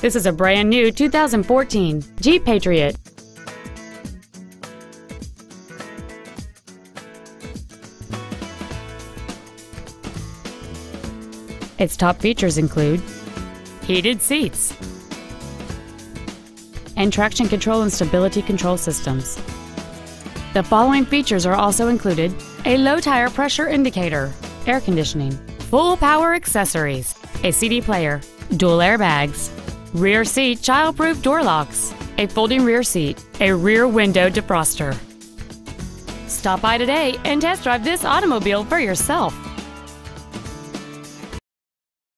This is a brand new 2014 Jeep Patriot. Its top features include heated seats and traction control and stability control systems. The following features are also included a low tire pressure indicator, air conditioning, full power accessories, a CD player, dual airbags, rear seat childproof door locks, a folding rear seat, a rear window defroster. Stop by today and test drive this automobile for yourself.